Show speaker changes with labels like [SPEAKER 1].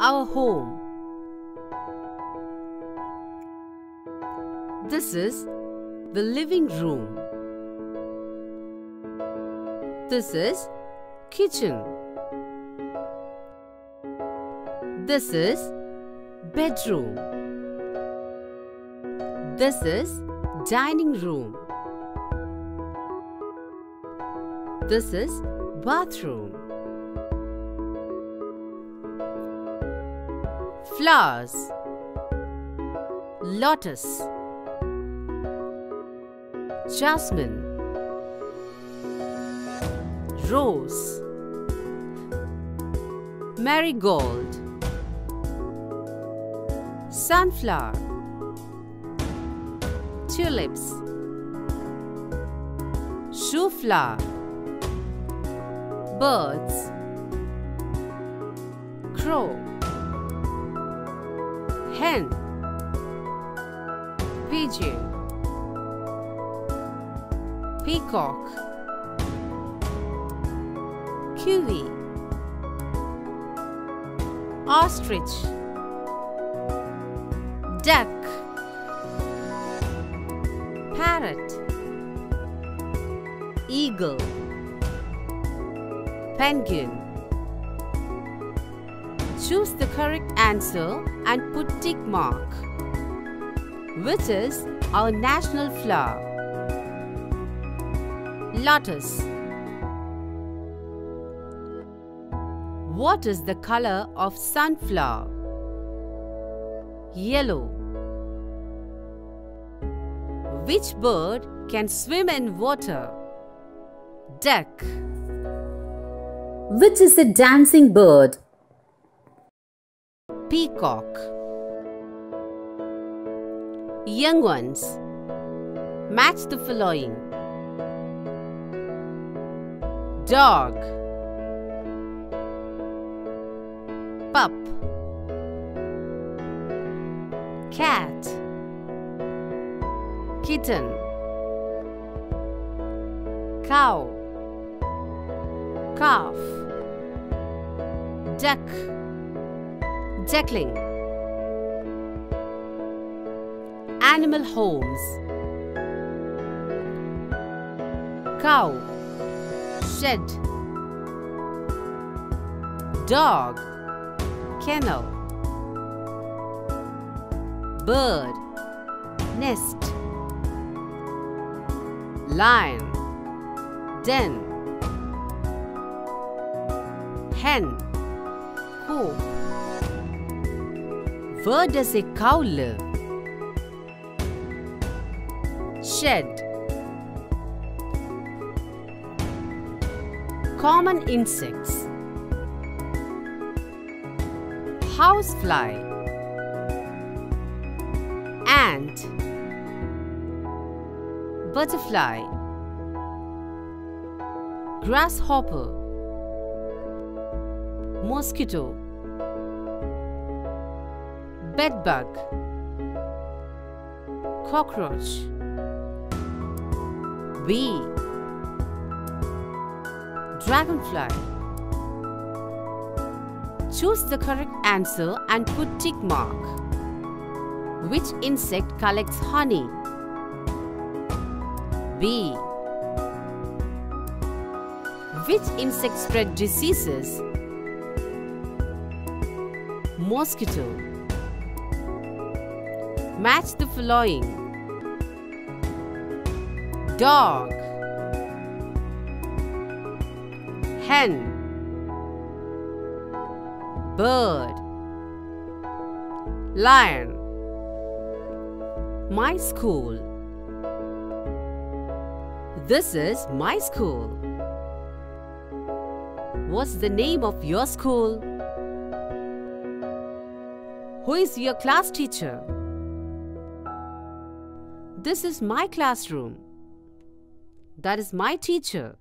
[SPEAKER 1] our home. This is the living room. This is kitchen. This is bedroom. This is dining room. This is bathroom. Flowers. Lotus. Jasmine. Rose. Marigold. Sunflower. Tulips. Shoe flower Birds. Crow Hen Pigeon Peacock. Kiwi. Ostrich. Duck. Parrot. Eagle. Penguin Choose the correct answer and put tick mark. Which is our national flower? Lotus. What is the color of sunflower? Yellow. Which bird can swim in water? Duck.
[SPEAKER 2] Which is a dancing bird?
[SPEAKER 1] Peacock. Young ones. Match the following Dog. Pup. Cat. Kitten. Cow. Calf. Duck. Duckling. Animal homes. Cow. Shed. Dog. Kennel. Bird. Nest. Lion. Den. Hen. Coop. Where does a cow live? Shed. Common insects. Housefly. Ant. Butterfly. Grasshopper. Mosquito bedbug, cockroach, bee, dragonfly. Choose the correct answer and put tick mark. Which insect collects honey? Bee. Which insect spread diseases? Mosquito. Match the following Dog Hen Bird Lion My school This is my school. What's the name of your school? Who is your class teacher? This is my classroom. That is my teacher.